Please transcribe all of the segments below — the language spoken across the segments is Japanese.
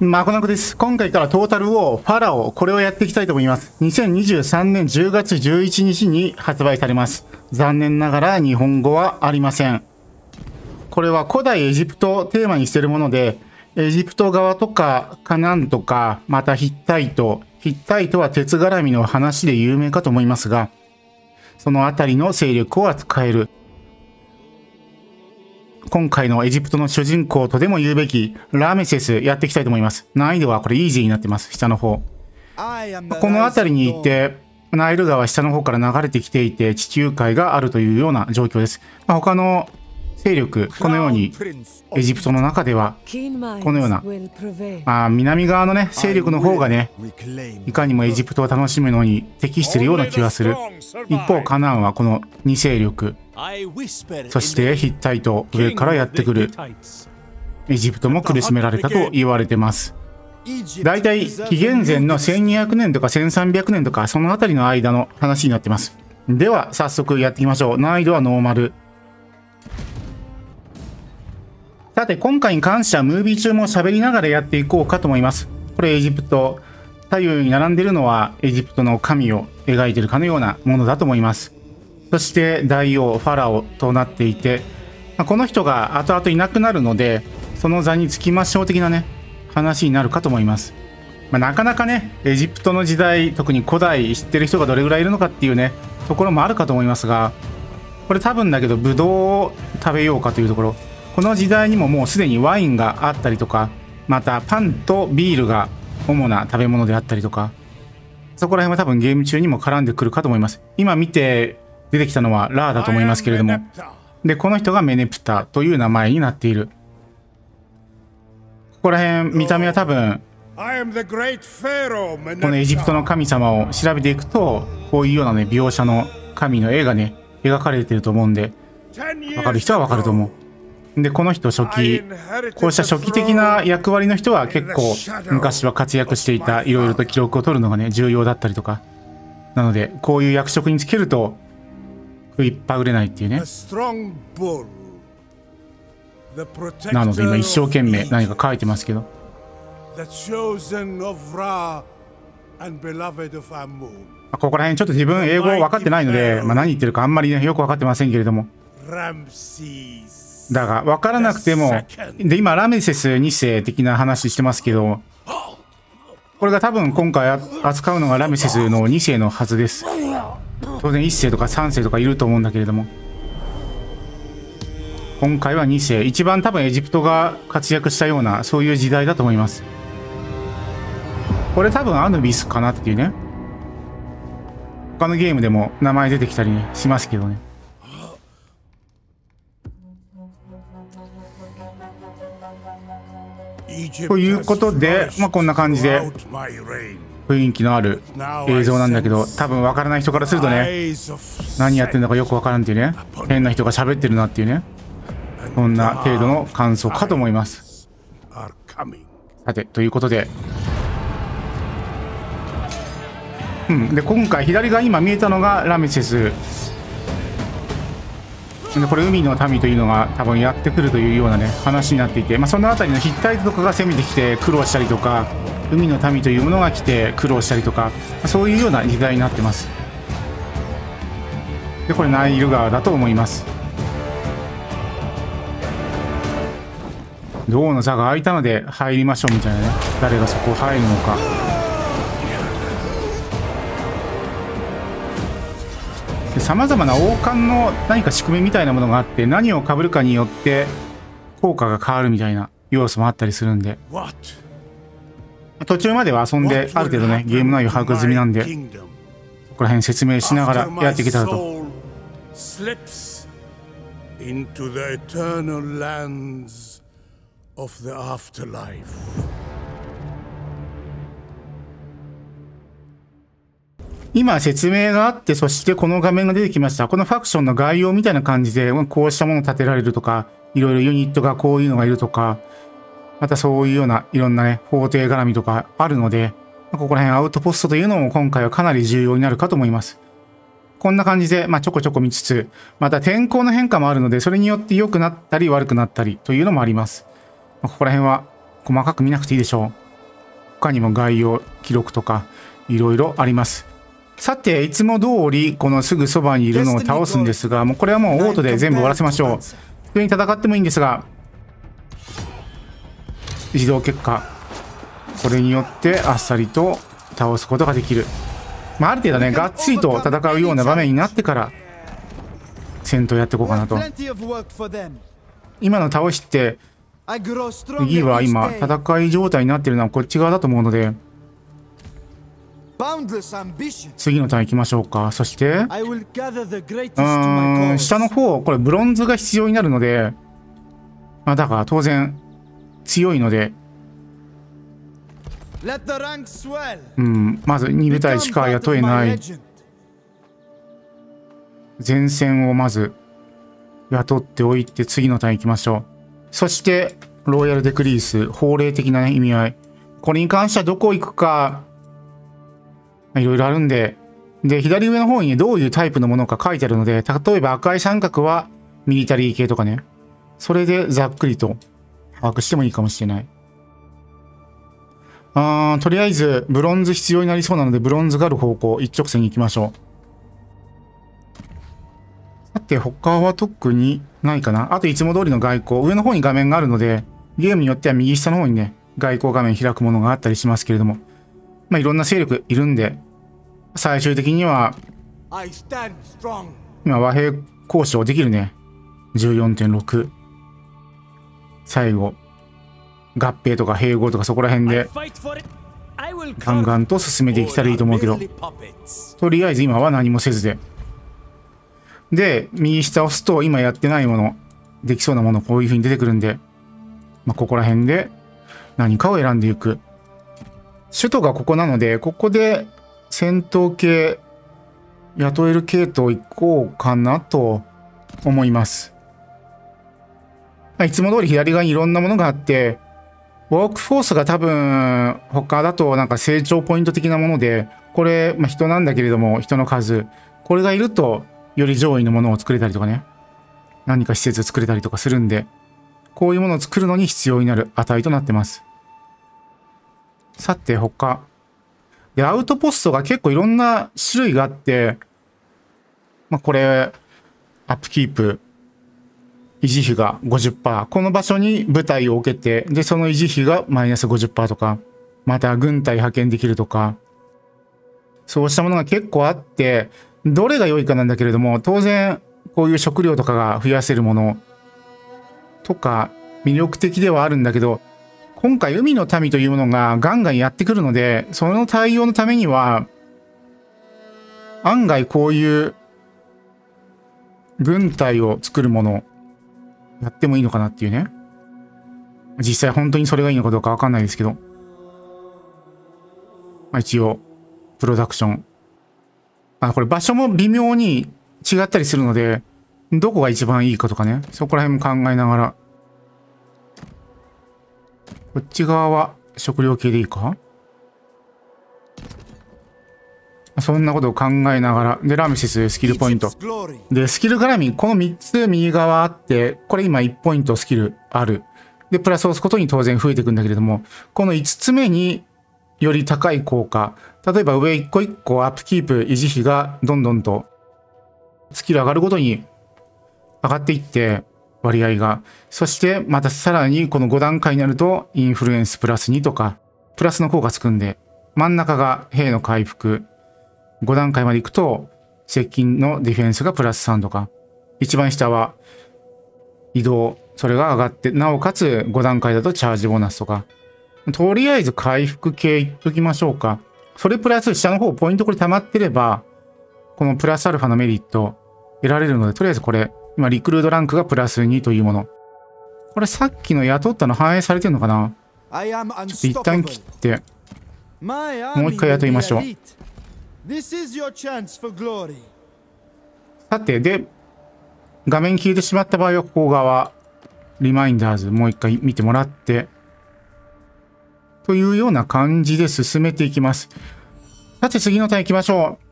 まこなくです。今回からトータルをファラオ、これをやっていきたいと思います。2023年10月11日に発売されます。残念ながら日本語はありません。これは古代エジプトをテーマにしているもので、エジプト側とかカナンとか、またヒッタイト、ヒッタイトは鉄絡みの話で有名かと思いますが、そのあたりの勢力を扱える今回のエジプトの主人公とでも言うべきラメセスやっていきたいと思います。難易度はこれイージーになってます。下の方。この辺りにいて、ナイル川下の方から流れてきていて地中海があるというような状況です。まあ、他の勢力、このようにエジプトの中ではこのような、まあ、南側のね勢力の方がねいかにもエジプトを楽しむのに適しているような気がする。一方カナンはこの2勢力そしてヒッタイト上からやってくるエジプトも苦しめられたと言われてます。大体紀元前の1200年とか1300年とかその辺りの間の話になってます。では早速やっていきましょう。難易度はノーマルさて今回に関してはムービー中も喋りながらやっていこうかと思います。これエジプト左右に並んでいるのはエジプトの神を描いてるかのようなものだと思います。そして大王ファラオとなっていて、この人が後々いなくなるのでその座につきましょう的なね話になるかと思います、まあ、なかなかねエジプトの時代特に古代知ってる人がどれぐらいいるのかっていうねところもあるかと思いますがこれ多分だけどブドウを食べようかというところ。この時代にももうすでにワインがあったりとかまたパンとビールが主な食べ物であったりとかそこら辺は多分ゲーム中にも絡んでくるかと思います今見て出てきたのはラーだと思いますけれども。で、この人がメネプタという名前になっている。ここら辺、見た目は多分、このエジプトの神様を調べていくと、こういうようなね、描写の神の絵がね、描かれてると思うんで、わかる人はわかると思う。で、この人初期、こうした初期的な役割の人は結構昔は活躍していた、いろいろと記録を取るのがね、重要だったりとか。なので、こういう役職につけると、いっぱい売れないっていうね。なので今一生懸命何か書いてますけど。ここら辺ちょっと自分英語分かってないので、まあ、何言ってるかあんまり、ね、よく分かってませんけれどもだが分からなくてもで今ラメセス2世的な話してますけどこれが多分今回扱うのがラメセスの2世のはずです。当然1世とか3世とかいると思うんだけれども。今回は2世。一番多分エジプトが活躍したようなそういう時代だと思います。これ多分アヌビスかなっていうね。他のゲームでも名前出てきたり、ね、しますけどねということで、まあ、こんな感じで雰囲気のある映像なんだけど多分分からない人からするとね何やってるのかよく分からんっていうね変な人が喋ってるなっていうねこんな程度の感想かと思います。さてということで。うんで今回左側今見えたのがラメセス。これ海の民というのが多分やってくるというようなね話になっていて、まあ、その辺りのヒッタイトとかが攻めてきて苦労したりとか海の民というものが来て苦労したりとかそういうような時代になってます。でこれナイル川だと思います。銅の座が開いたので入りましょうみたいなね。誰がそこ入るのか。さまざまな王冠の何か仕組みみたいなものがあって何をかぶるかによって効果が変わるみたいな要素もあったりするんで。途中までは遊んである程度ねゲーム内容把握済みなんでここら辺説明しながらやっていけたらと。into the eternal lands of the afterlife. 今説明があって、そしてこの画面が出てきました。このファクションの概要みたいな感じで、こうしたものを建てられるとか、いろいろユニットがこういうのがいるとか、またそういうようないろんなね、法廷絡みとかあるので、ここら辺アウトポストというのも今回はかなり重要になるかと思います。こんな感じで、まあ、ちょこちょこ見つつ、また天候の変化もあるので、それによって良くなったり悪くなったりというのもあります。まあ、ここら辺は細かく見なくていいでしょう。他にも概要記録とかいろいろありますさていつも通りこのすぐそばにいるのを倒すんですがもうこれはもうオートで全部終わらせましょう。普通に戦ってもいいんですが自動結果これによってあっさりと倒すことができる、まあ、ある程度ねがっつりと戦うような場面になってから戦闘やっていこうかなと。今の倒しって次は今戦い状態になってるのはこっち側だと思うので次のターン行きましょうか。そしてうん下の方これブロンズが必要になるので。まあだから当然強いので。うんまず2部隊しか雇えない。前線をまず雇っておいて次のターン行きましょう。そしてロイヤルデクリース法令的な、ね、意味合い。これに関してはどこ行くかいろいろあるんで、で、左上の方にどういうタイプのものか書いてあるので、例えば赤い三角はミリタリー系とかね。それでざっくりと把握してもいいかもしれない。あーとりあえず、ブロンズ必要になりそうなので、ブロンズがある方向、一直線に行きましょう。さて、他は特にないかな。あと、いつも通りの外交。上の方に画面があるので、ゲームによっては右下の方にね、外交画面開くものがあったりしますけれども、まあ、いろんな勢力いるんで、最終的には、今和平交渉できるね。14.6。最後、合併とか併合とかそこら辺で、ガンガンと進めていけたらいいと思うけど、とりあえず今は何もせずで。で、右下を押すと今やってないもの、できそうなものこういう風に出てくるんで、まあ、ここら辺で何かを選んでいく。首都がここなので、ここで戦闘系、雇える系統行こうかなと思います。いつも通り左側にいろんなものがあって、ウォークフォースが多分他だとなんか成長ポイント的なもので、これ、まあ、人なんだけれども人の数、これがいるとより上位のものを作れたりとかね、何か施設作れたりとかするんで、こういうものを作るのに必要になる値となってます。さて他。で、アウトポストが結構いろんな種類があって、まあ、これ、アップキープ、維持費が50%。この場所に部隊を置けて、で、その維持費がマイナス50%とか、また軍隊派遣できるとか、そうしたものが結構あって、どれが良いかなんだけれども、当然、こういう食料とかが増やせるものとか、魅力的ではあるんだけど、今回海の民というものがガンガンやってくるので、その対応のためには、案外こういう軍隊を作るものやってもいいのかなっていうね。実際本当にそれがいいのかどうかわかんないですけど。まあ一応、プロダクション。あ、これ場所も微妙に違ったりするので、どこが一番いいかとかね。そこら辺も考えながらこっち側は食料系でいいか？そんなことを考えながら。で、ラメシススキルポイント。で、スキル絡み、この3つ右側あって、これ今1ポイントスキルある。で、プラスを押すことに当然増えていくんだけれども、この5つ目により高い効果。例えば上1個1個アップキープ維持費がどんどんとスキル上がるごとに上がっていって、割合が。そしてまたさらにこの5段階になるとインフルエンスプラス2とか、プラスの効果つくんで、真ん中が兵の回復。5段階まで行くと接近のディフェンスがプラス3とか。一番下は移動。それが上がって、なおかつ5段階だとチャージボーナスとか。とりあえず回復系いっときましょうか。それプラス下の方ポイントこれ溜まってれば、このプラスアルファのメリット得られるので、とりあえずこれ今、リクルートランクがプラス2というもの。これさっきの雇ったの反映されてるのかな？ちょっと一旦切って、もう一回雇いましょう。さて、で、画面消えてしまった場合は、ここ側、リマインダーズ、もう一回見てもらって、というような感じで進めていきます。さて、次のターン行きましょう。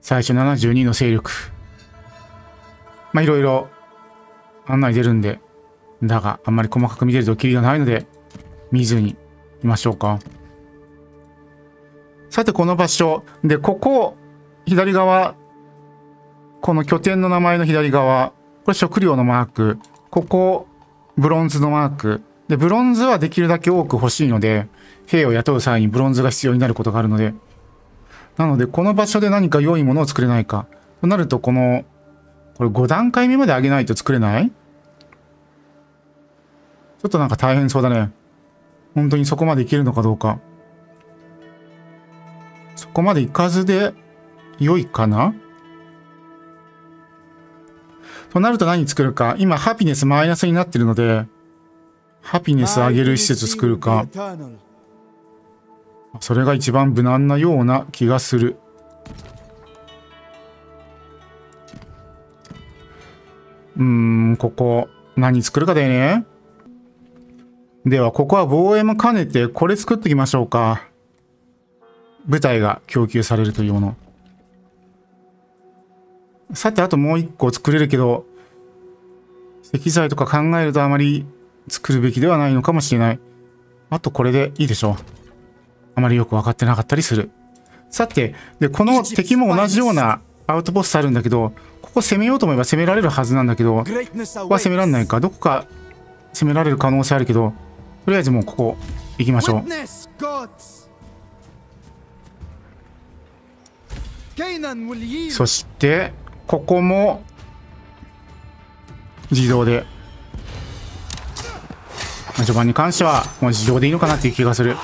最初72の勢力。まあいろいろ案内出るんで、だがあんまり細かく見てるとキリがないので、見ずにみましょうか。さて、この場所。で、ここ、左側、この拠点の名前の左側、これ食料のマーク。ここ、ブロンズのマーク。で、ブロンズはできるだけ多く欲しいので、兵を雇う際にブロンズが必要になることがあるので、なので、この場所で何か良いものを作れないか。となると、この、これ5段階目まで上げないと作れない？ちょっとなんか大変そうだね。本当にそこまでいけるのかどうか。そこまで行かずで良いかな？となると何作るか？今、ハピネスマイナスになってるので、ハピネス上げる施設作るか。それが一番無難なような気がする。うーん、ここ、何作るかだよね。では、ここは防衛も兼ねて、これ作っておきましょうか。部隊が供給されるというもの。さて、あともう一個作れるけど、石材とか考えるとあまり作るべきではないのかもしれない。あとこれでいいでしょう。あまりよく分かってなかったりする。さて、で、この敵も同じようなアウトポストあるんだけど、ここ攻めようと思えば攻められるはずなんだけど、ここは攻められないか。どこか攻められる可能性あるけど、とりあえずもうここ行きましょう。そして、ここも自動で。序盤に関してはもう自動でいいのかなっていう気がする。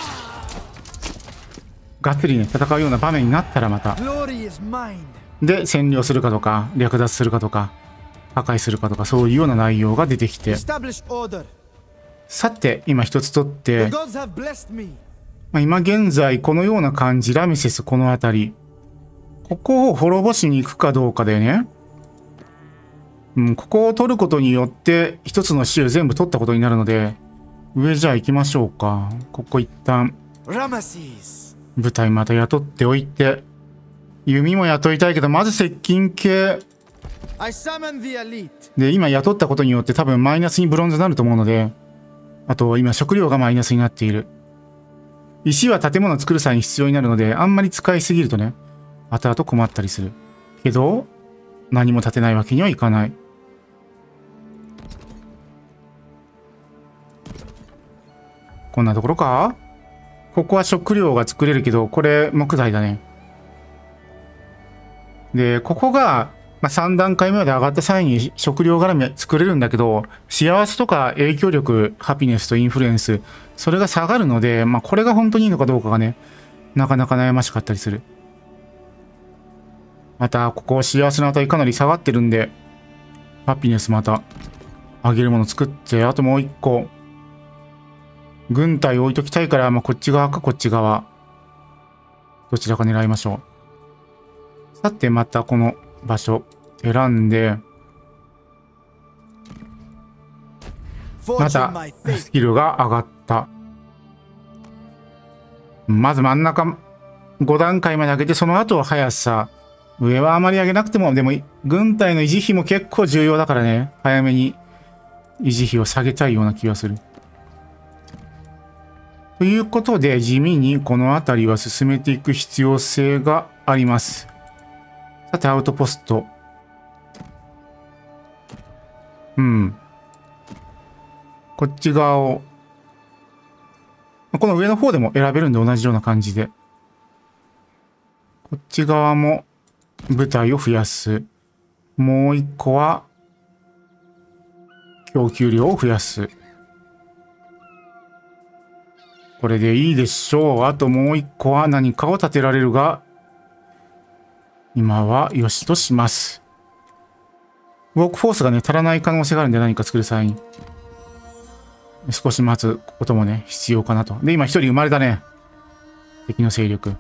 がっつりね、戦うような場面になったらまた。で、占領するかとか、略奪するかとか、破壊するかとか、そういうような内容が出てきて。さて、今一つ取って、まあ、今現在このような感じ、ラミセスこの辺り。ここを滅ぼしに行くかどうかだよね。うん、ここを取ることによって、一つの州全部取ったことになるので、上じゃあ行きましょうか。ここ一旦。舞台また雇っておいて。弓も雇いたいけど、まず接近系。で、今雇ったことによって多分マイナスにブロンズになると思うので、あと今食料がマイナスになっている。石は建物を作る際に必要になるので、あんまり使いすぎるとね、後々困ったりする。けど、何も建てないわけにはいかない。こんなところか？ここは食料が作れるけど、これ木材だね。で、ここが、まあ、3段階目まで上がった際に食料絡み作れるんだけど、幸せとか影響力、ハピネスとインフルエンス、それが下がるので、まあ、これが本当にいいのかどうかがね、なかなか悩ましかったりする。また、ここ幸せの値かなり下がってるんで、ハピネスまた、上げるもの作って、あともう一個、軍隊置いときたいから、まあ、こっち側かこっち側。どちらか狙いましょう。さて、またこの場所選んで、またスキルが上がった。まず真ん中5段階まで上げて、その後は速さ。上はあまり上げなくても、でも軍隊の維持費も結構重要だからね。早めに維持費を下げたいような気がする。ということで、地味にこの辺りは進めていく必要性があります。さて、アウトポスト。うん。こっち側を。この上の方でも選べるんで同じような感じで。こっち側も部隊を増やす。もう一個は供給量を増やす。これでいいでしょう。あともう一個は何かを建てられるが、今は良しとします。ウォークフォースがね、足らない可能性があるんで何か作る際に。少し待つこともね、必要かなと。で、今一人生まれたね。敵の勢力。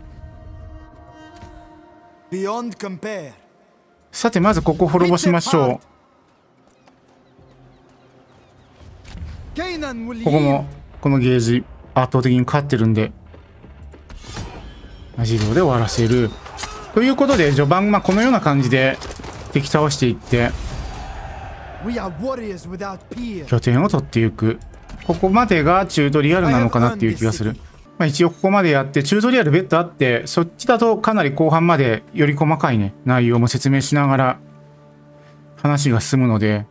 さて、まずここ滅ぼしましょう。ここも、このゲージ、圧倒的に勝ってるんで、自動で終わらせる。ということで、序盤、まあ、このような感じで敵倒していって、拠点を取っていく。ここまでがチュートリアルなのかなっていう気がする。まあ、一応ここまでやって、チュートリアル別途あって、そっちだとかなり後半までより細かいね、内容も説明しながら話が進むので、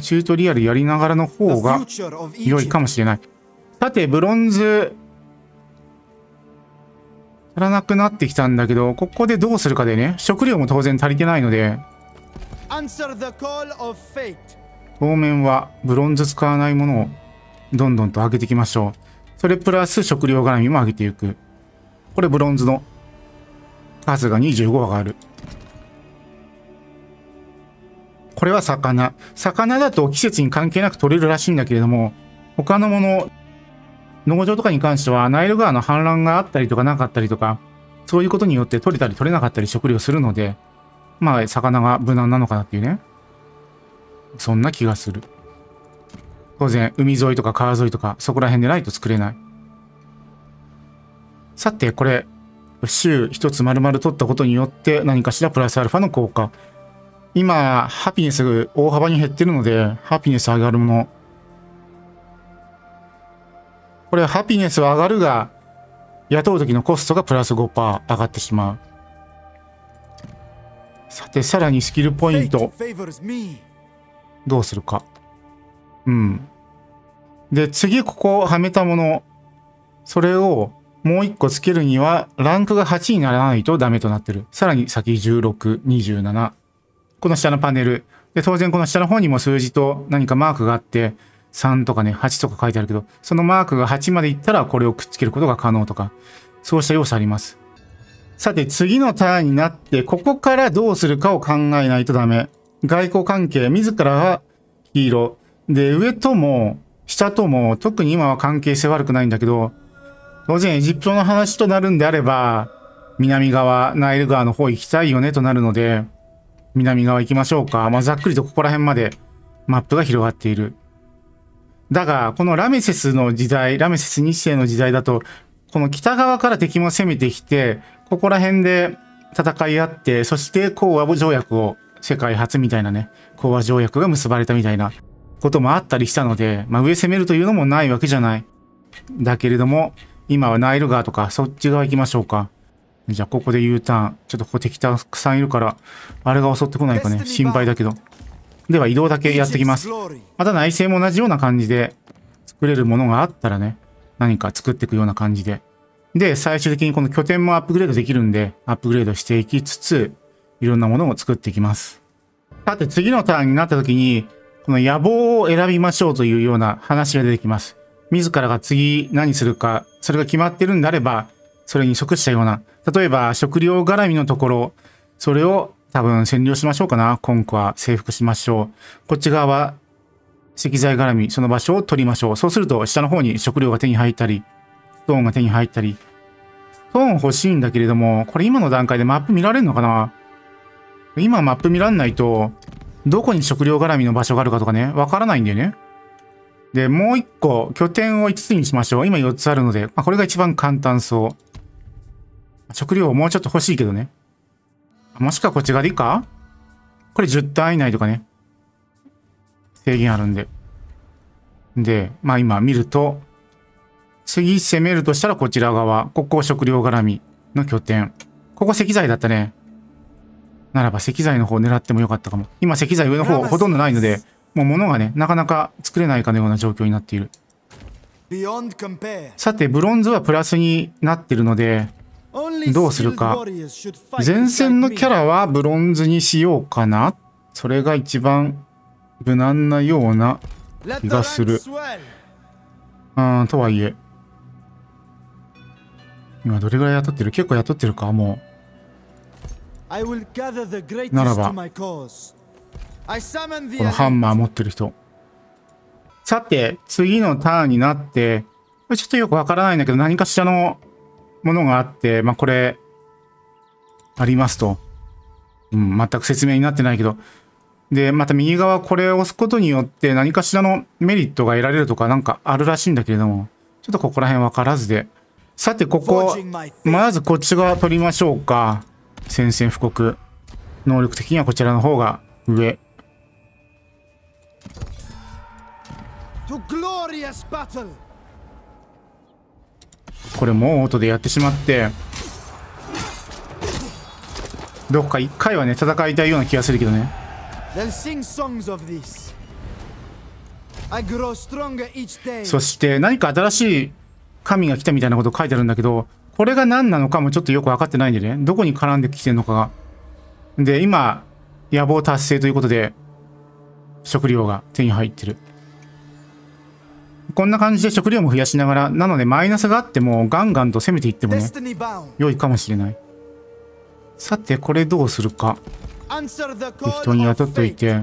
チュートリアルやりながらの方が良いかもしれない。さて、ブロンズ、足らなくなってきたんだけど、ここでどうするかでね、食料も当然足りてないので、当面はブロンズ使わないものをどんどんと上げていきましょう。それプラス食料絡みも上げていく。これブロンズの数が25上がる。これは魚。魚だと季節に関係なく取れるらしいんだけれども、他のもの、農場とかに関してはナイル川の氾濫があったりとかなかったりとか、そういうことによって取れたり取れなかったり食料するので、まあ魚が無難なのかなっていうね。そんな気がする。当然、海沿いとか川沿いとか、そこら辺でないと作れない。さて、これ、週一つ丸々取ったことによって何かしらプラスアルファの効果。今、ハピネスが大幅に減ってるので、ハピネス上がるもの。これ、ハピネスは上がるが、雇う時のコストがプラス5%上がってしまう。さて、さらにスキルポイント。どうするか。うん。で、次ここはめたもの、それをもう一個つけるには、ランクが8にならないとダメとなってる。さらに先16、27。この下のパネル。で、当然この下の方にも数字と何かマークがあって、3とかね、8とか書いてあるけど、そのマークが8までいったらこれをくっつけることが可能とか、そうした要素あります。さて、次のターンになって、ここからどうするかを考えないとダメ。外交関係、自らが黄色。で、上とも、下とも、特に今は関係性悪くないんだけど、当然エジプトの話となるんであれば、南側、ナイル川の方行きたいよねとなるので、南側行きましょうか。まあ、ざっくりとここら辺までマップが広がっている。だが、このラメセスの時代、ラメセス2世の時代だと、この北側から敵も攻めてきて、ここら辺で戦い合って、そして講和条約を世界初みたいなね、講和条約が結ばれたみたいなこともあったりしたので、まあ上攻めるというのもないわけじゃない。だけれども、今はナイル川とかそっち側行きましょうか。じゃあここで U ターン。ちょっとここ敵たくさんいるから、あれが襲ってこないかね。心配だけど。では移動だけやってきます。また内政も同じような感じで作れるものがあったらね、何か作っていくような感じで。で、最終的にこの拠点もアップグレードできるんで、アップグレードしていきつつ、いろんなものを作っていきます。さて次のターンになった時に、この野望を選びましょうというような話が出てきます。自らが次何するか、それが決まってるんであれば、それに即したような、例えば食料絡みのところ、それを多分占領しましょうかな。今区は征服しましょう。こっち側は石材絡み、その場所を取りましょう。そうすると下の方に食料が手に入ったり、ストーンが手に入ったり。ストーン欲しいんだけれども、これ今の段階でマップ見られるのかな？今マップ見らんないと、どこに食料絡みの場所があるかとかね、わからないんだよね。で、もう一個、拠点を5つにしましょう。今4つあるので、まあ、これが一番簡単そう。食料もうちょっと欲しいけどね。もしくはこっち側でいいか？これ10単以内とかね。制限あるんで。で、まあ今見ると、次攻めるとしたらこちら側。ここ食料絡みの拠点。ここ石材だったね。ならば石材の方を狙ってもよかったかも。今石材上の方ほとんどないので、もう物がね、なかなか作れないかのような状況になっている。さて、ブロンズはプラスになってるので、どうするか。前線のキャラはブロンズにしようかな。それが一番無難なような気がする。うん、とはいえ。今どれぐらい雇ってる？結構雇ってるかもう。ならば、このハンマー持ってる人。さて、次のターンになって、ちょっとよくわからないんだけど、何かしらのものがあって、まあ、これ、ありますと。うん、全く説明になってないけど。で、また右側これを押すことによって何かしらのメリットが得られるとかなんかあるらしいんだけれども、ちょっとここら辺わからずで。さて、ここ、まずこっち側取りましょうか。宣戦布告。能力的にはこちらの方が上。to glorious battle. これもう音でやってしまってどこか一回はね戦いたいような気がするけどね.そして何か新しい神が来たみたいなこと書いてあるんだけどこれが何なのかもちょっとよく分かってないんでねどこに絡んできてるのかが。で今野望達成ということで食料が手に入ってるこんな感じで食料も増やしながらなのでマイナスがあってもガンガンと攻めていってもね.良いかもしれない。さてこれどうするか。適当に雇っとい.て。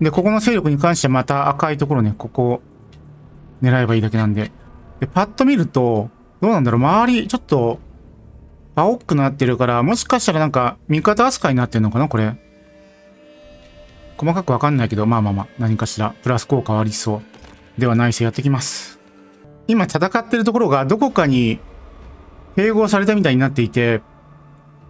でここの勢力に関してはまた赤いところねここを狙えばいいだけなんで。でパッと見るとどうなんだろう。周りちょっと青くなってるからもしかしたらなんか味方扱いになってるのかなこれ細かくわかんないけどまあまあまあ何かしらプラス効果はありそうではないせやってきます今戦ってるところがどこかに併合されたみたいになっていて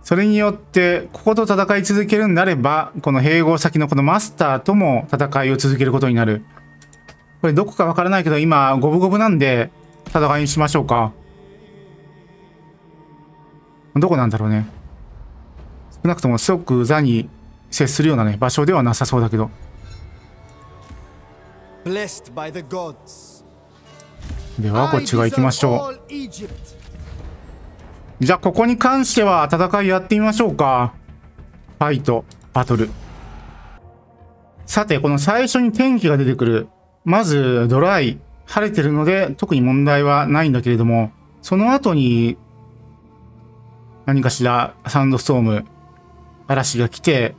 それによって、ここと戦い続けるんであれば、この併合先のこのマスターとも戦いを続けることになる。これどこかわからないけど、今、五分五分なんで、戦いにしましょうか。どこなんだろうね。少なくともすごく座に接するようなね、場所ではなさそうだけど。では、こっち側行きましょう。じゃあ、ここに関しては戦いやってみましょうか。ファイト、バトル。さて、この最初に天気が出てくる。まず、ドライ。晴れてるので、特に問題はないんだけれども、その後に、何かしらサンドストーム、嵐が来て、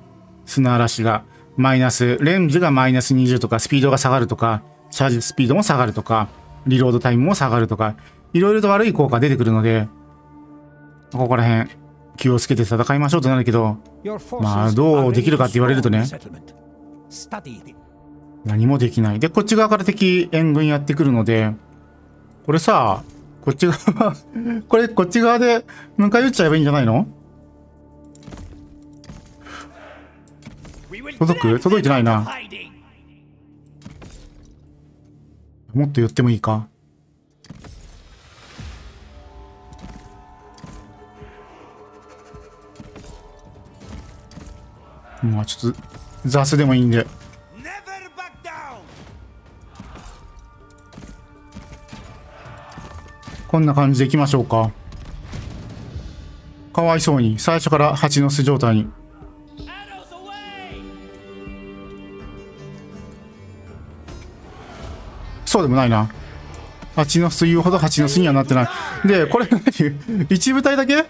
砂嵐がマイナス、レンジがマイナス20とか、スピードが下がるとか、チャージスピードも下がるとか、リロードタイムも下がるとか、いろいろと悪い効果出てくるので、ここら辺気をつけて戦いましょうとなるけど、まあどうできるかって言われるとね何もできない。で、こっち側から敵援軍やってくるので、これさ、こっち側、これこっち側で迎え撃っちゃえばいいんじゃないの？届く？届いてないな。もっと寄ってもいいか？まあちょっと雑でもいいんで。こんな感じでいきましょうか。かわいそうに。最初から蜂の巣状態に。そうでもないな。蜂の巣言うほど蜂の巣にはなってない。でこれ何？一部隊だけ？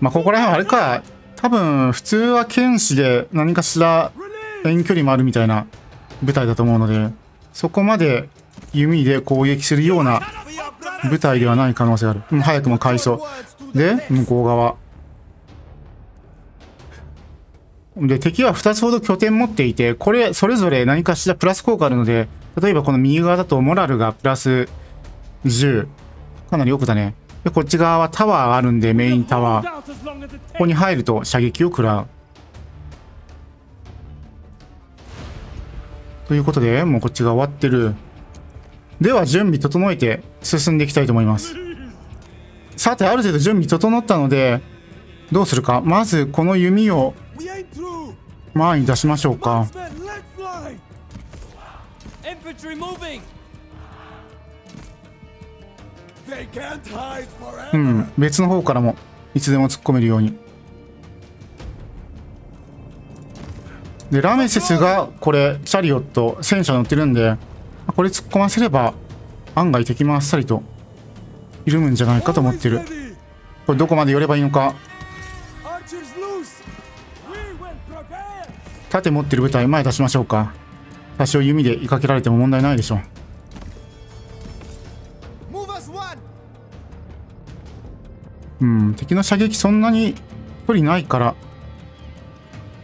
まあここら辺はあれか。多分普通は剣士で何かしら遠距離もあるみたいな部隊だと思うのでそこまで弓で攻撃するような部隊ではない可能性がある、う、早くも回想で向こう側。で敵は2つほど拠点持っていてこれそれぞれ何かしらプラス効果あるので例えばこの右側だとモラルがプラス10かなり奥だね。でこっち側はタワーがあるんでメインタワー。ここに入ると射撃を食らう。ということでもうこっちが終わってる。では準備整えて進んでいきたいと思います。さてある程度準備整ったのでどうするか。まずこの弓を前に出しましょうか。う.ん。別の方からもいつでも突っ込めるように。でラメセスがこれチャリオット戦車乗ってるんでこれ突っ込ませれば案外敵もあっさりといるんじゃないかと思ってる.これどこまで寄ればいいのか盾持ってる部隊前出しましょうか。多少弓で追いかけられても問題ないでしょう.うん敵の射撃そんなに距離ないから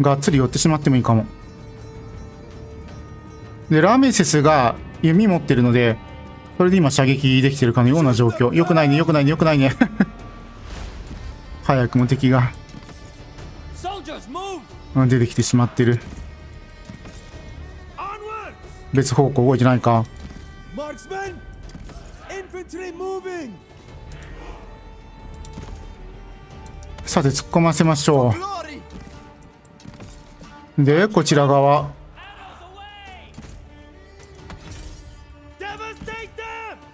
がっつり寄ってしまってもいいかも。でラメセスが弓持ってるのでそれで今射撃できてるかのような状況。よくないねよくないねよくないね。早くも敵が出てきてしまってる。別方向動いてないか？さて突っ込ませましょう。でこちら側。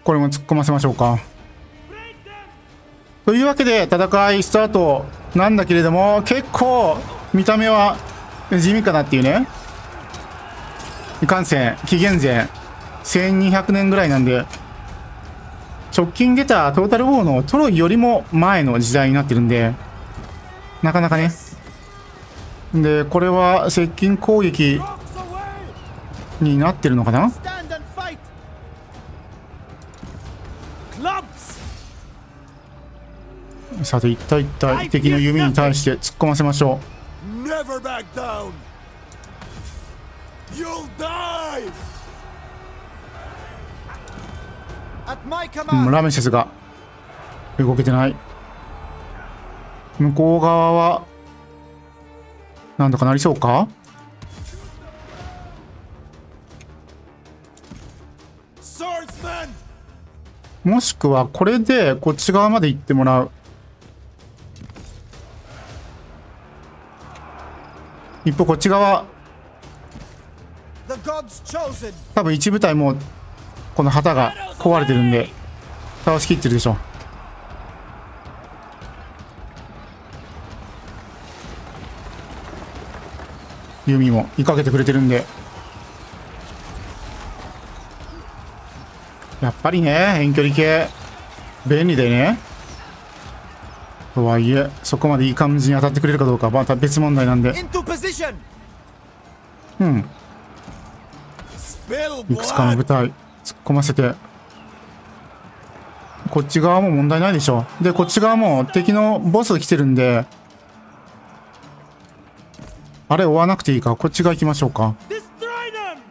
これも突っ込ませましょうか。というわけで戦いスタートなんだけれども結構見た目は地味かなっていうねいかんせん紀元前1200年ぐらいなんで直近出たトータルウォーのトロイよりも前の時代になってるんでなかなかねでこれは接近攻撃!になってるのかな!さて一体一体敵の弓に対して突っ込ませましょ Never back down! You'll die! At my う、うん、command! ラメセスが動けてない向こう側はなんとかなりそうか？Swordsman! もしくはこれでこっち側まで行ってもらう一方こっち側!多分一部隊もうこの旗が壊れてるんで倒しきってるでしょ弓も追いかけてくれてるんで。やっぱりね遠距離系。便利でねとはいえそこまでいい感じに当たってくれるかどうかはまた別問題なんで!うんいくつかの!部隊突っ込ませてこっち側も問題ないでしょでこっち側も敵のボスが来てるんであれ追わなくていいかこっち側行きましょうか!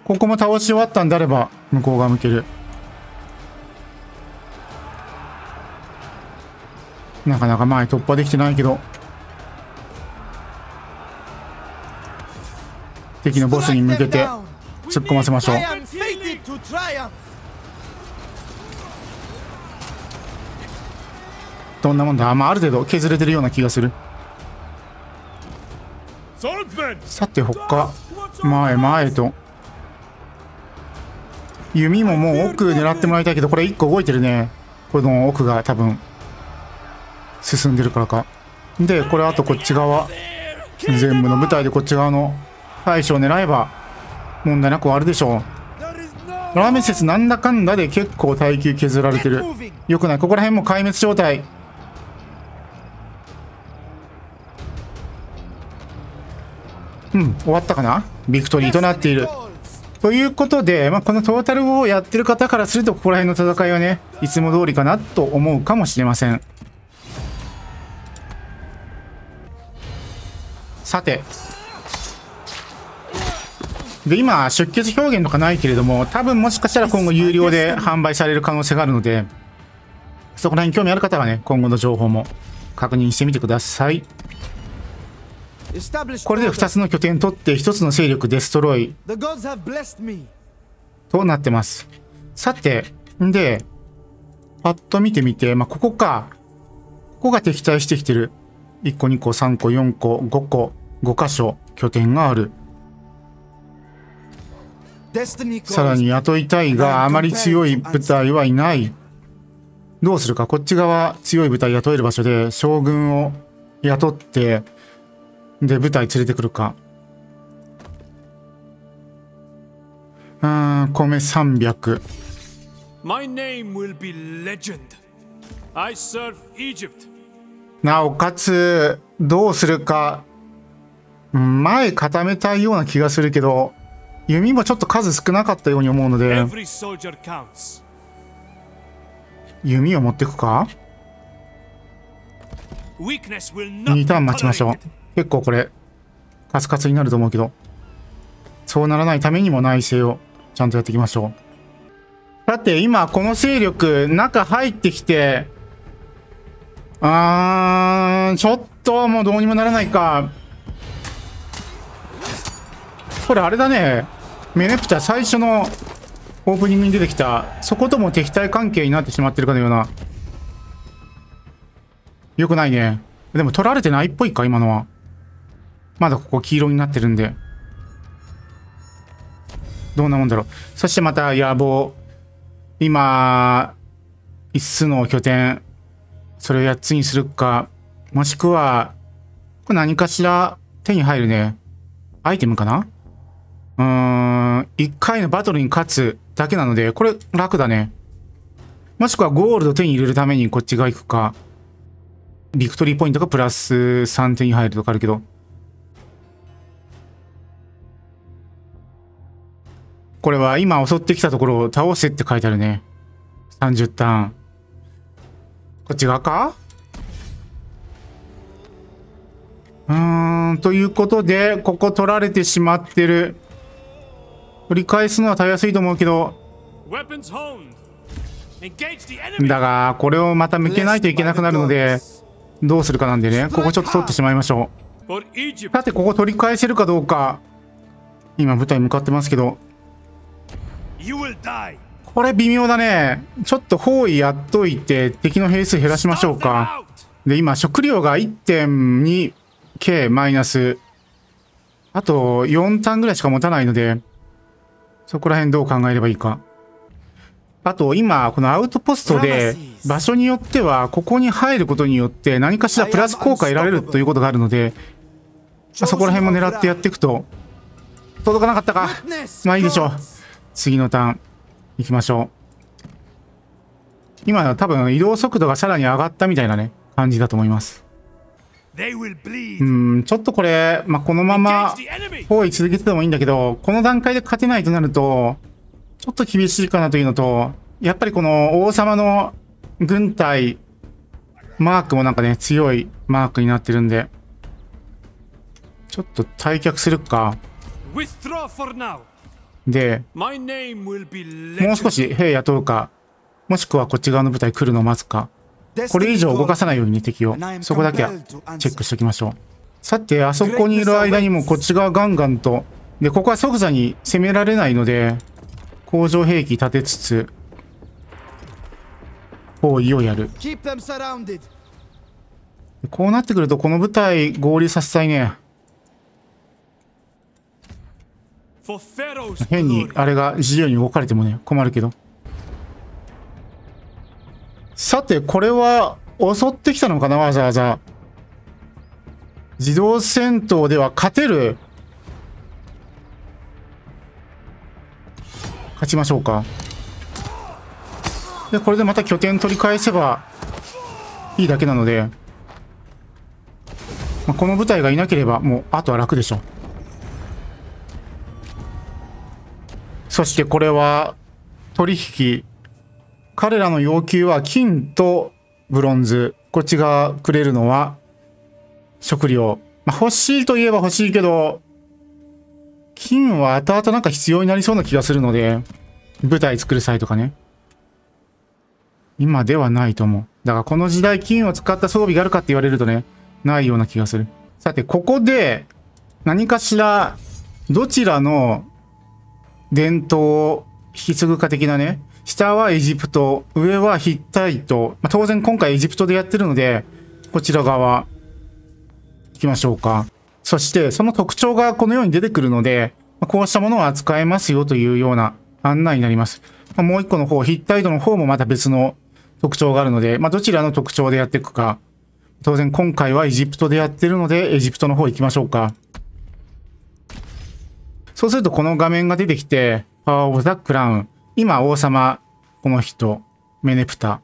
ここも倒し終わったんであれば向こう側向けるなかなか前突破できてないけど敵のボスに向けて.突っ込ませましょう!どんなもんだ？まあある程度削れてるような気がする!さて他前前と弓ももう奥狙ってもらいたいけどこれ1個動いてるねこの奥が多分進んでるからか。でこれあとこっち側。全部の舞台でこっち側の大将を狙えば問題なく終わるでしょう。ラーメン説なんだかんだで結構耐久削られてる。よくない。ここら辺も壊滅状態。うん終わったかな。ビクトリーとなっている。ということで、まあ、このトータルをやってる方からするとここら辺の戦いはねいつも通りかなと思うかもしれません。さてで今出血表現とかないけれども多分もしかしたら今後有料で販売される可能性があるのでそこら辺興味ある方はね今後の情報も確認してみてくださいこれで order. 2つの拠点取って1つの勢力デストロイ.となってます。さて、んで、パッと見てみて、まあ、ここか。ここが敵対してきてる。1個、2個、3個、4個、5個、5箇所、拠点がある。さらに雇いたいがあまり強い部隊はいない。どうするか？こっち側強い部隊雇える場所で将軍を雇って、で、部隊連れてくるか。うーん、米300。My name will be legend. I serve Egypt. なおかつ、どうするか、うん前固めたいような気がするけど、弓もちょっと数少なかったように思うので.弓を持ってくか ?2 Weakness will not ターン待ちましょう。結構これ、カスカスになると思うけど、そうならないためにも内政をちゃんとやっていきましょう。さて、今この勢力、中入ってきて、あー、ちょっともうどうにもならないか。これあれだね。メネプタ最初のオープニングに出てきた、そことも敵対関係になってしまってるかのような。よくないね。でも取られてないっぽいか、今のは。まだここ黄色になってるんで。どんなもんだろう。そしてまた野望。今、一つの拠点。それを8つにするか。もしくは、これ何かしら手に入るね。アイテムかな？うん、一回のバトルに勝つだけなので、これ楽だね。もしくはゴールド手に入れるためにこっち側行くか。ビクトリーポイントがプラス3手に入るとかあるけど。これは今襲ってきたところを倒せって書いてあるね。30ターン。こっち側か？うーん、ということで、ここ取られてしまってる。取り返すのはたやすいと思うけど.だが、これをまた向けないといけなくなるので、どうするかなんでね、ここちょっと取ってしまいましょう。さて、ここ取り返せるかどうか。今、舞台向かってますけど.これ微妙だね。ちょっと包囲やっといて、敵の兵数減らしましょうか。で、今、食料が 1.2K マイナス。あと、4ターンぐらいしか持たないので、そこら辺どう考えればいいか。あと、今、このアウトポストで、場所によっては、ここに入ることによって、何かしらプラス効果得られるということがあるので、まあそこら辺も狙ってやっていくと、届かなかったか。まあいいでしょう.次のターン、行きましょう。今、多分移動速度がさらに上がったみたいなね、感じだと思います。うーん、ちょっとこれ、まあ、このまま.包囲続けててもいいんだけど、この段階で勝てないとなると、ちょっと厳しいかなというのと、やっぱりこの王様の軍隊、マークもなんかね、強いマークになってるんで、ちょっと退却するか。で、もう少.し兵雇うか、もしくはこっち側の部隊来るのを待つか。これ以上動かさないようにね、敵を。そこだけはチェックしておきましょう。さて、あそこにいる間にもこっち側ガンガンと。で、ここは即座に攻められないので、工場兵器立てつつ、包囲をやる。こうなってくると、この部隊合流させたいね。変に.あれが自由に動かれてもね、困るけど。さて、これは襲ってきたのかな、わざわざ。自動戦闘では勝てる。勝ちましょうか。で、これでまた拠点取り返せばいいだけなので、まあこの部隊がいなければもうあとは楽でしょう。そしてこれは取引。彼らの要求は金とブロンズ。こっちがくれるのは食料。まあ、欲しいといえば欲しいけど、金は後々なんか必要になりそうな気がするので、舞台作る際とかね。今ではないと思う。だからこの時代金を使った装備があるかって言われるとね、ないような気がする。さて、ここで何かしらどちらの伝統を引き継ぐか的なね。下はエジプト、上はヒッタイト。まあ、当然今回エジプトでやってるので、こちら側、行きましょうか。そして、その特徴がこのように出てくるので、まあこうしたものを扱えますよというような案内になります。まあもう一個の方、ヒッタイトの方もまた別の特徴があるので、まあ、どちらの特徴でやっていくか。当然今回はエジプトでやってるので、エジプトの方行きましょうか。そうするとこの画面が出てきて、パワーオブザクラウン。今王様、この人、メネプタ。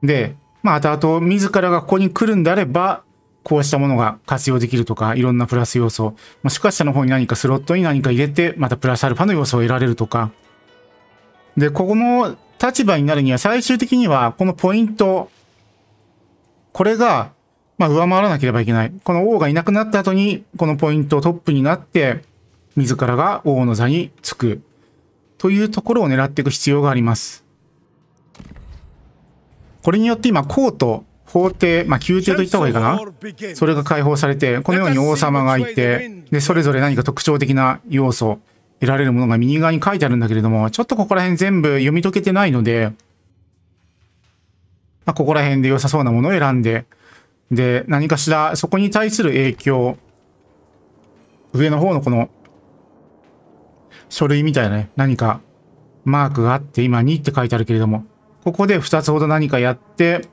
で、まあ後々自らがここに来るんであれば、こうしたものが活用できるとか、いろんなプラス要素。もしくは下の方に何かスロットに何か入れて、またプラスアルファの要素を得られるとか。で、ここの立場になるには最終的には、このポイント、これが、まあ上回らなければいけない。この王がいなくなった後に、このポイントトップになって、自らが王の座につく。というところを狙っていく必要があります。これによって今、コート、法廷、まあ宮廷と言った方がいいかな。それが解放されて、このように王様がいて、で、それぞれ何か特徴的な要素、得られるものが右側に書いてあるんだけれども、ちょっとここら辺全部読み解けてないので、まあ、ここら辺で良さそうなものを選んで、で、何かしらそこに対する影響、上の方のこの書類みたいなね、何かマークがあって、今2って書いてあるけれども、ここで2つほど何かやって、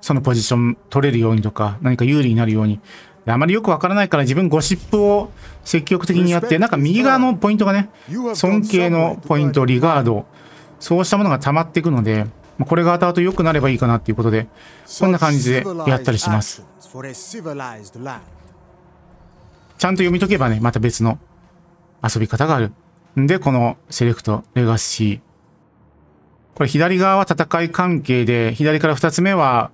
そのポジション取れるようにとか、何か有利になるように。あまりよくわからないから自分ゴシップを積極的にやって、なんか右側のポイントがね、尊敬のポイント、リガード、そうしたものが溜まっていくので、これが後々良くなればいいかなっていうことで、こんな感じでやったりします。ちゃんと読み解けばね、また別の遊び方がある。んで、このセレクト、レガシー。これ左側は戦い関係で、左から二つ目は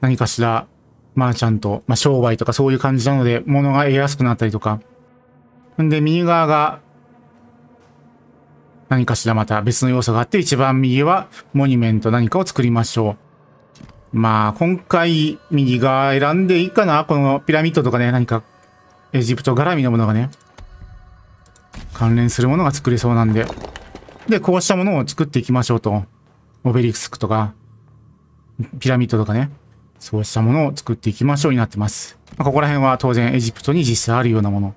何かしら、まあちゃんと、まあ商売とかそういう感じなので、物が得やすくなったりとか。んで、右側が何かしらまた別の要素があって、一番右はモニュメント何かを作りましょう。まあ、今回右側選んでいいかなこのピラミッドとかね、何かエジプト絡みのものがね、関連するものが作れそうなんで。で、こうしたものを作っていきましょうと。オベリスクとか、ピラミッドとかね。そうしたものを作っていきましょうになってます。まあ、ここら辺は当然エジプトに実際あるようなもの。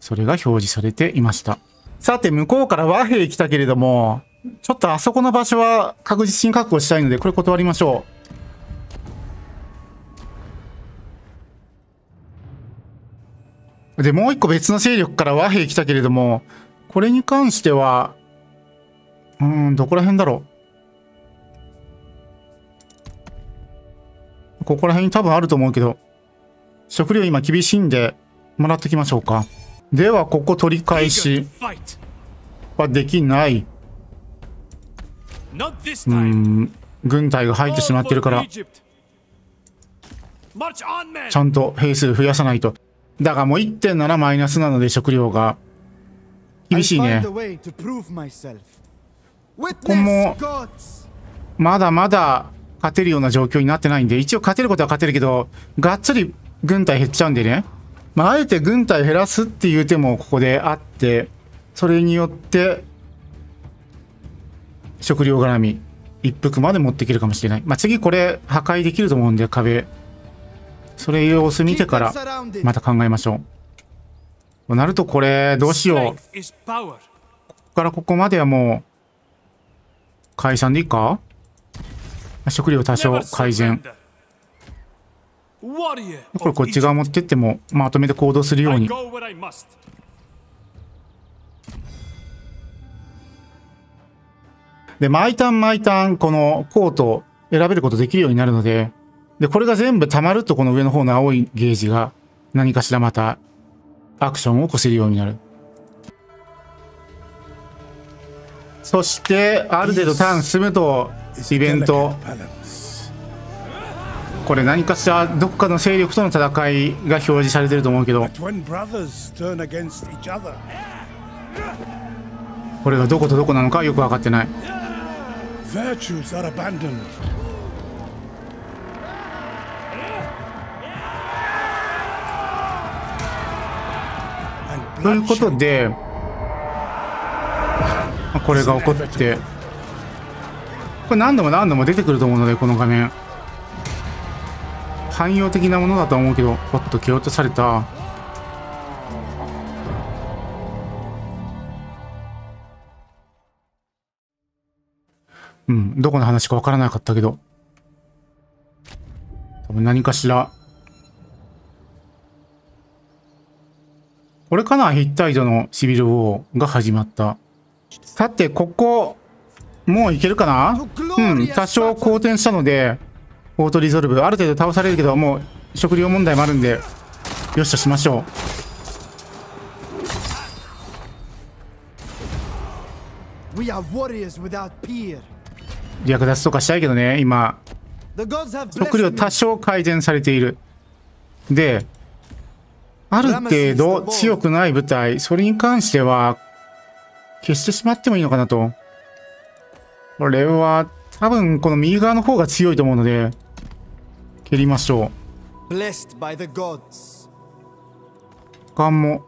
それが表示されていました。さて、向こうから和平来たけれども、ちょっとあそこの場所は確実に確保したいので、これ断りましょう。で、もう一個別の勢力から和平来たけれども、これに関しては、うーん、どこら辺だろう？ここら辺に多分あると思うけど、食料今厳しいんで、もらっときましょうか。では、ここ取り返しはできない。うん、軍隊が入ってしまってるから、ちゃんと兵数増やさないと。だがもう1.7マイナスなので食料が。厳しいね。ここも、まだまだ勝てるような状況になってないんで、一応勝てることは勝てるけど、がっつり軍隊減っちゃうんでね。まあ、あえて軍隊減らすっていう手もここであって、それによって、食料絡み、一服まで持っていけるかもしれない。まあ、次これ破壊できると思うんで、壁。それ様子見てから、また考えましょう。なるとこれ、どうしよう。ここからここまではもう、解散でいいか？食料多少改善。これこっち側持ってってもまとめて行動するようにで毎ターン毎ターンこのコート選べることできるようになるのででこれが全部溜まるとこの上の方の青いゲージが何かしらまたアクションを起こせるようになる。そしてある程度ターン進むとイベント。これ何かしらどこかの勢力との戦いが表示されてると思うけど。これがどことどこなのかよく分かってない。ということでこれが起こってこれ何度も何度も出てくると思うのでこの画面。汎用的なものだと思うけどおっと蹴落とされた。うんどこの話かわからなかったけど。多分何かしらこれかなヒッタイトのシビル王が始まったさてここもういけるかな？うん多少好転したのでオートリゾルブ。ある程度倒されるけど、もう食料問題もあるんで、よしとしましょう。略奪とかしたいけどね、今。食料多少改善されている。で、ある程度強くない部隊、それに関しては、消してしまってもいいのかなと。これは、多分この右側の方が強いと思うので、蹴りましょう。干も。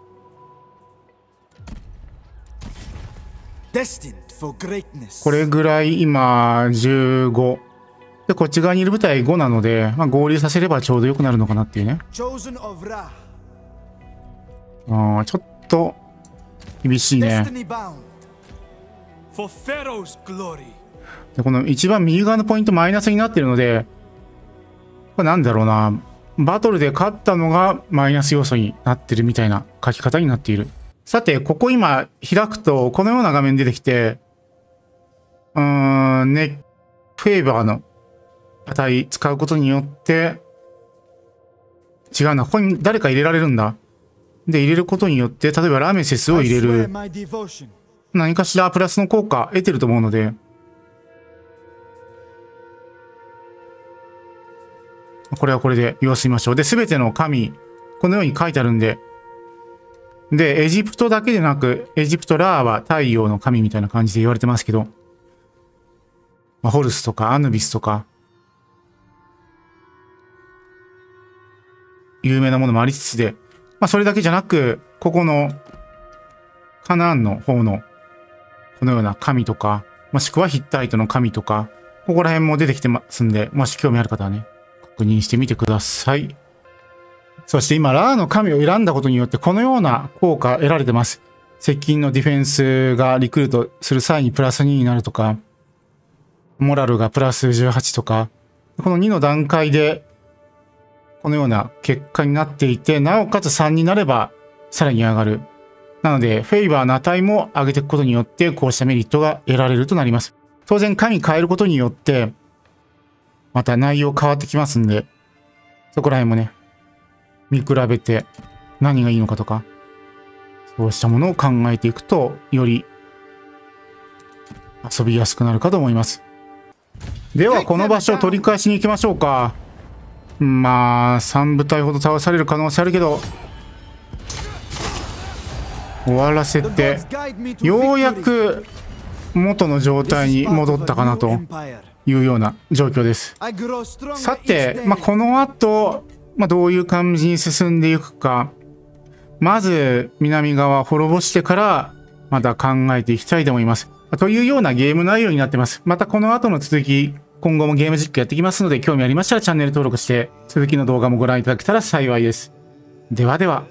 Destined for greatness. これぐらい今15でこっち側にいる部隊5なので、まあ、合流させればちょうど良くなるのかなっていうねあーちょっと厳しいね.でこの一番右側のポイントマイナスになってるのでこれなんだろうな。バトルで勝ったのがマイナス要素になってるみたいな書き方になっている。さてここ今開くとこのような画面出てきてうーんねフェイバーの値使うことによって違うなここに誰か入れられるんだで入れることによって例えばラメセスを入れる.何かしらプラスの効果得てると思うので、これはこれで様子見ましょう。で、すべての神、このように書いてあるんで、で、エジプトだけでなく、エジプトラーは太陽の神みたいな感じで言われてますけど、まあ、ホルスとかアヌビスとか、有名なものもありつつで、まあ、それだけじゃなく、ここのカナンの方のこのような神とか、もしくはヒッタイトの神とか、ここら辺も出てきてますんで、もし興味ある方はね、確認してみてください。そして今、ラーの神を選んだことによって、このような効果得られてます。接近のディフェンスがリクルートする際にプラス2になるとか、モラルがプラス18とか、この2の段階で、このような結果になっていて、なおかつ3になれば、さらに上がる。なので、フェイバーの値も上げていくことによって、こうしたメリットが得られるとなります。当然、神変えることによって、また内容変わってきますんで、そこら辺もね、見比べて何がいいのかとか、そうしたものを考えていくと、より遊びやすくなるかと思います。では、この場所を取り返しに行きましょうか。まあ、3部隊ほど倒される可能性あるけど、終わらせて、ようやく元の状態に戻ったかなというような状況です。さて、まあ、この後、まあ、どういう感じに進んでいくか。まず、南側滅ぼしてから、また考えていきたいと思います。というようなゲーム内容になってます。またこの後の続き、今後もゲーム実況やっていきますので、興味ありましたらチャンネル登録して、続きの動画もご覧いただけたら幸いです。ではでは。